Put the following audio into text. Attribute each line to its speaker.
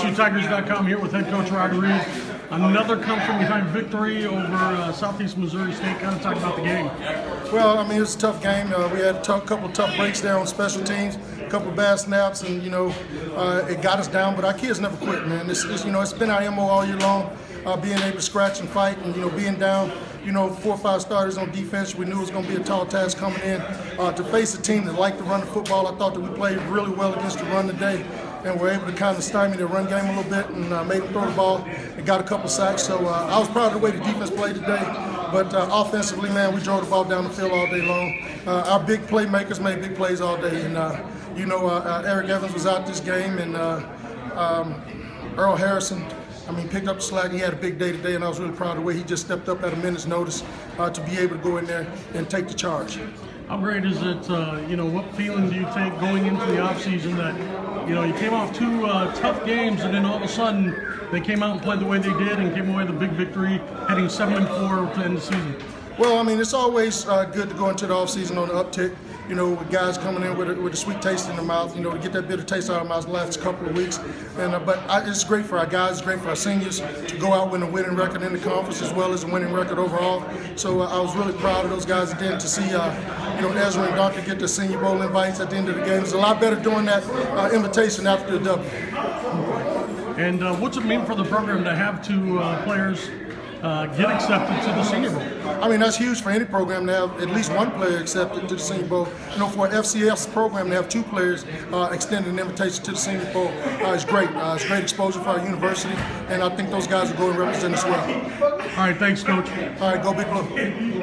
Speaker 1: TSUTigers.com here with head coach Rod Reed. Another come from behind victory over uh, Southeast Missouri State. Kind of talk about the game.
Speaker 2: Well, I mean, it was a tough game. Uh, we had a tough, couple of tough breaks there on special teams, a couple bad snaps, and you know, uh, it got us down. But our kids never quit, man. It's, it's, you know, it's been our mo all year long. Uh, being able to scratch and fight, and you know, being down, you know, four or five starters on defense. We knew it was going to be a tall task coming in uh, to face a team that liked to run the football. I thought that we played really well against the run today and we were able to kind of stymie the run game a little bit and uh, made them throw the ball and got a couple sacks. So uh, I was proud of the way the defense played today. But uh, offensively, man, we drove the ball down the field all day long. Uh, our big playmakers made big plays all day. And, uh, you know, uh, Eric Evans was out this game and um, Earl Harrison, I mean, picked up the slack. He had a big day today, and I was really proud of the way he just stepped up at a minute's notice uh, to be able to go in there and take the charge.
Speaker 1: How great is it, uh, you know, what feeling do you take going into the offseason that, you know, you came off two uh, tough games and then all of a sudden they came out and played the way they did and came away with a big victory, heading 7 and 4 to end the season?
Speaker 2: Well, I mean, it's always uh, good to go into the offseason on the uptick you know, with guys coming in with a, with a sweet taste in their mouth, you know, to get that bitter taste out of the last couple of weeks. And uh, But I, it's great for our guys, it's great for our seniors to go out with a winning record in the conference as well as a winning record overall. So uh, I was really proud of those guys. again to see, uh, you know, Ezra and Doctor get the Senior Bowl invites at the end of the game. It's a lot better doing that uh, invitation after the W.
Speaker 1: And uh, what's it mean for the program to have two uh, players uh, get accepted to the Senior Bowl.
Speaker 2: I mean, that's huge for any program to have at least one player accepted to the Senior Bowl. You know, for an FCS program to have two players uh, extending an invitation to the Senior Bowl uh, is great. Uh, it's great exposure for our university, and I think those guys will go and represent us well.
Speaker 1: All right, thanks, Coach.
Speaker 2: All right, go Big Blue.